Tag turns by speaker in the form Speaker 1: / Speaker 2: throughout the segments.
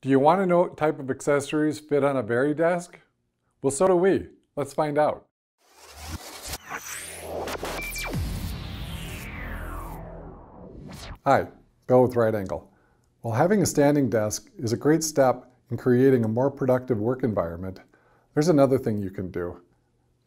Speaker 1: Do you want to know what type of accessories fit on a VariDesk? Well, so do we. Let's find out. Hi, Bill with Right Angle. While having a standing desk is a great step in creating a more productive work environment, there's another thing you can do.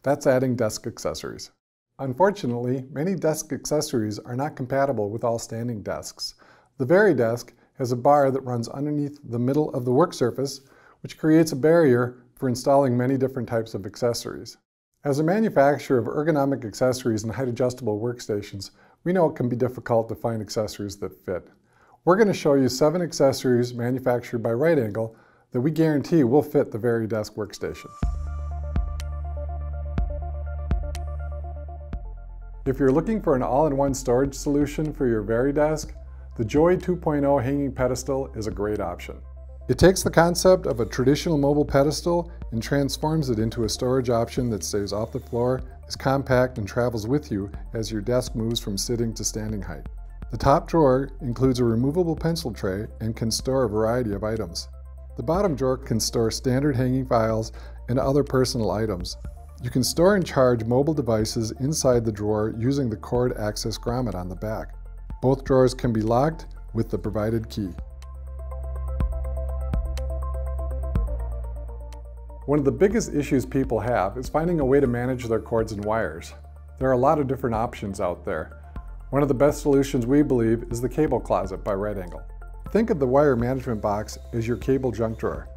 Speaker 1: That's adding desk accessories. Unfortunately, many desk accessories are not compatible with all standing desks. The VariDesk has a bar that runs underneath the middle of the work surface, which creates a barrier for installing many different types of accessories. As a manufacturer of ergonomic accessories and height-adjustable workstations, we know it can be difficult to find accessories that fit. We're going to show you seven accessories manufactured by Right Angle that we guarantee will fit the VariDesk workstation. If you're looking for an all-in-one storage solution for your VariDesk, the Joey 2.0 hanging pedestal is a great option. It takes the concept of a traditional mobile pedestal and transforms it into a storage option that stays off the floor, is compact, and travels with you as your desk moves from sitting to standing height. The top drawer includes a removable pencil tray and can store a variety of items. The bottom drawer can store standard hanging files and other personal items. You can store and charge mobile devices inside the drawer using the cord access grommet on the back. Both drawers can be locked with the provided key. One of the biggest issues people have is finding a way to manage their cords and wires. There are a lot of different options out there. One of the best solutions we believe is the cable closet by Right Angle. Think of the wire management box as your cable junk drawer.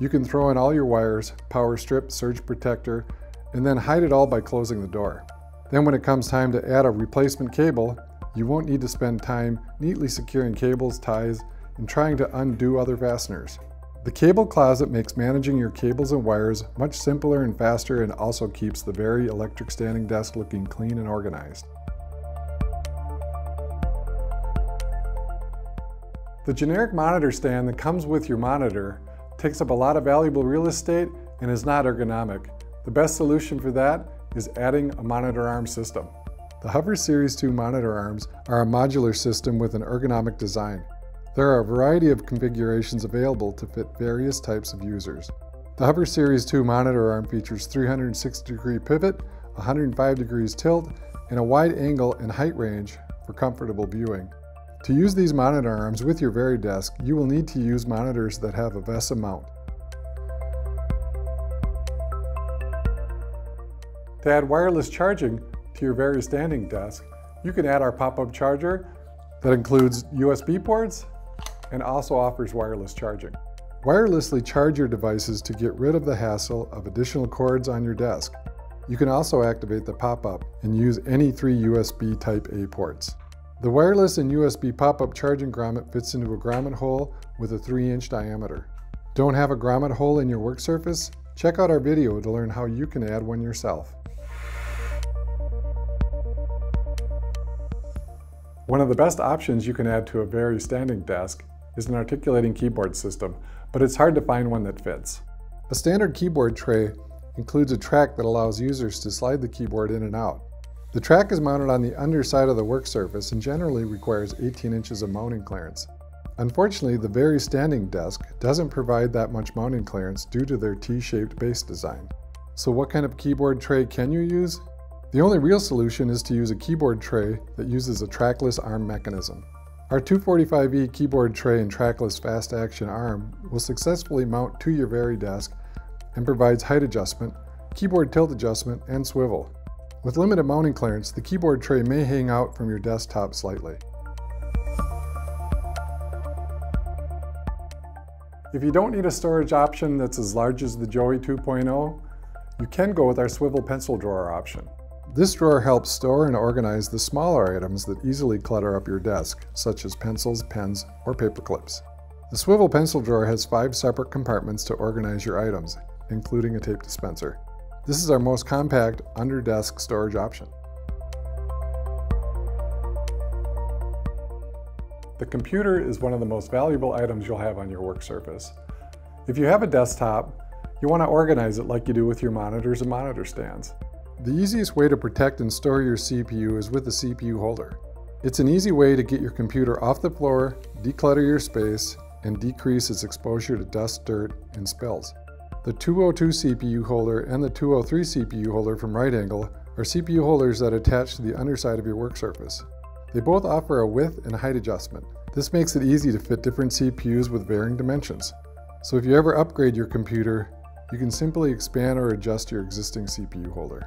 Speaker 1: You can throw in all your wires, power strip, surge protector, and then hide it all by closing the door. Then when it comes time to add a replacement cable, you won't need to spend time neatly securing cables, ties, and trying to undo other fasteners. The cable closet makes managing your cables and wires much simpler and faster and also keeps the Vari electric standing desk looking clean and organized. The generic monitor stand that comes with your monitor takes up a lot of valuable real estate and is not ergonomic. The best solution for that is adding a monitor arm system. The Hover Series 2 monitor arms are a modular system with an ergonomic design. There are a variety of configurations available to fit various types of users. The Hover Series 2 monitor arm features 360 degree pivot, 105 degrees tilt, and a wide angle and height range for comfortable viewing. To use these monitor arms with your VariDesk, you will need to use monitors that have a VESA mount. To add wireless charging, to your Vari standing desk, you can add our pop-up charger that includes USB ports and also offers wireless charging. Wirelessly charge your devices to get rid of the hassle of additional cords on your desk. You can also activate the pop-up and use any three USB Type-A ports. The wireless and USB pop-up charging grommet fits into a grommet hole with a 3-inch diameter. Don't have a grommet hole in your work surface? Check out our video to learn how you can add one yourself. One of the best options you can add to a Vari standing desk is an articulating keyboard system, but it's hard to find one that fits. A standard keyboard tray includes a track that allows users to slide the keyboard in and out. The track is mounted on the underside of the work surface and generally requires 18 inches of mounting clearance. Unfortunately, the Vari standing desk doesn't provide that much mounting clearance due to their T-shaped base design. So what kind of keyboard tray can you use? The only real solution is to use a keyboard tray that uses a trackless arm mechanism. Our 245E keyboard tray and trackless fast action arm will successfully mount to your VariDesk and provides height adjustment, keyboard tilt adjustment, and swivel. With limited mounting clearance, the keyboard tray may hang out from your desktop slightly. If you don't need a storage option that's as large as the Joey 2.0, you can go with our swivel pencil drawer option. This drawer helps store and organize the smaller items that easily clutter up your desk, such as pencils, pens, or paper clips. The swivel pencil drawer has five separate compartments to organize your items, including a tape dispenser. This is our most compact under-desk storage option. The computer is one of the most valuable items you'll have on your work surface. If you have a desktop, you want to organize it like you do with your monitors and monitor stands. The easiest way to protect and store your CPU is with a CPU holder. It's an easy way to get your computer off the floor, declutter your space, and decrease its exposure to dust, dirt, and spills. The 202 CPU holder and the 203 CPU holder from Right Angle are CPU holders that attach to the underside of your work surface. They both offer a width and height adjustment. This makes it easy to fit different CPUs with varying dimensions. So if you ever upgrade your computer, you can simply expand or adjust your existing CPU holder.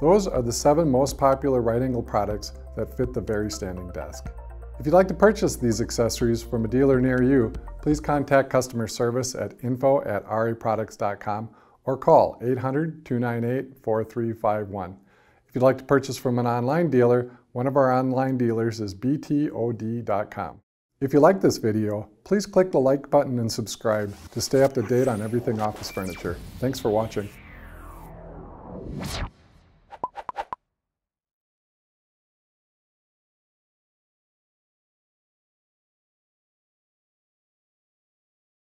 Speaker 1: Those are the seven most popular right angle products that fit the Vari Standing Desk. If you'd like to purchase these accessories from a dealer near you, please contact customer service at info at raproducts.com or call 800-298-4351. If you'd like to purchase from an online dealer, one of our online dealers is btod.com. If you like this video, please click the like button and subscribe to stay up to date on everything office furniture. Thanks for watching.